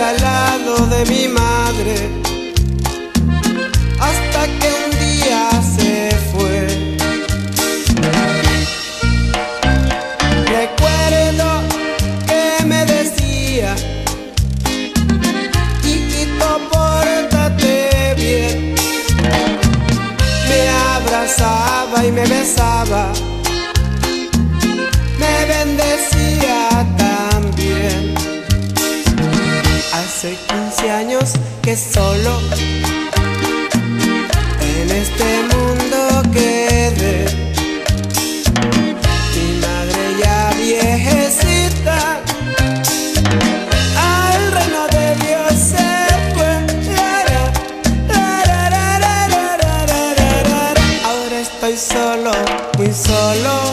al lado de mi madre, hasta que un día se fue. Recuerdo que me decía, hijito, pórtate bien. Me abrazaba y me besaba, Hace 15 años que solo en este mundo quedé. Mi madre ya viejecita al reino de Dios se fue. Ahora estoy solo, muy solo,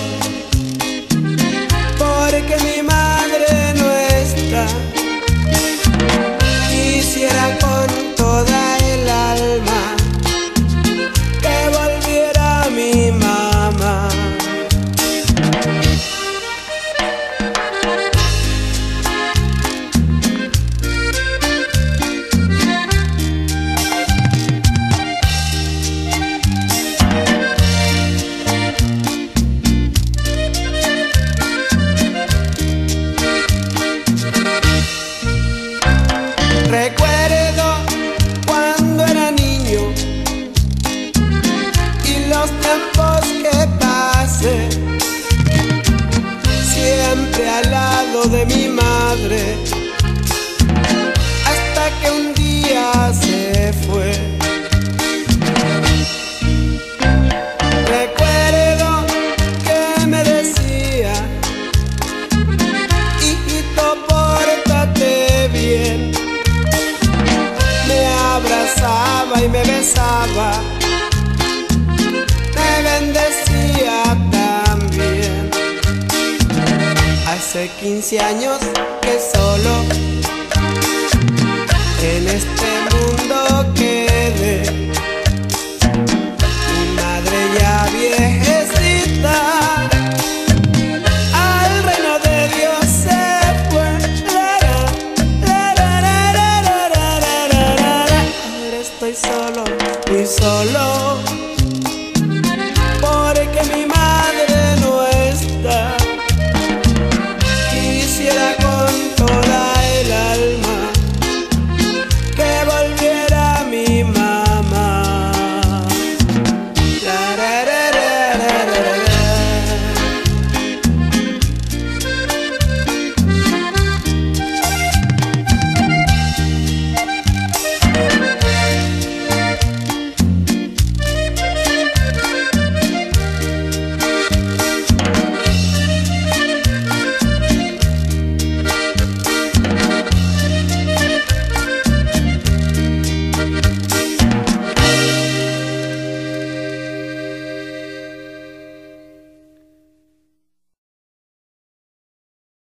tiempos que pasé, siempre al lado de mi madre, Hace 15 años que solo en este mundo quedé. Mi madre ya viejecita al reino de Dios se fue. Ahora estoy solo, muy solo.